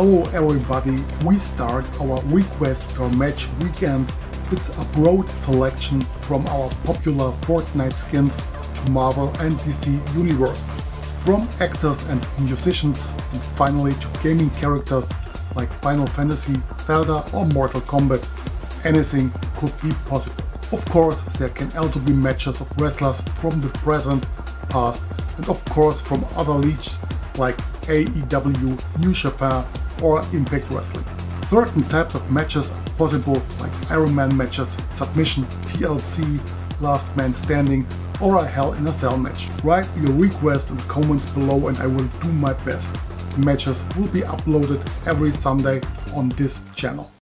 Hello everybody, we start our request per match weekend with a broad selection from our popular Fortnite skins to Marvel and DC Universe. From actors and musicians and finally to gaming characters like Final Fantasy, Zelda or Mortal Kombat, anything could be possible. Of course there can also be matches of wrestlers from the present, past and of course from other leagues like AEW, New Japan or Impact Wrestling. Certain types of matches are possible like Ironman matches, submission, TLC, last man standing or a Hell in a Cell match. Write your request in the comments below and I will do my best. The matches will be uploaded every Sunday on this channel.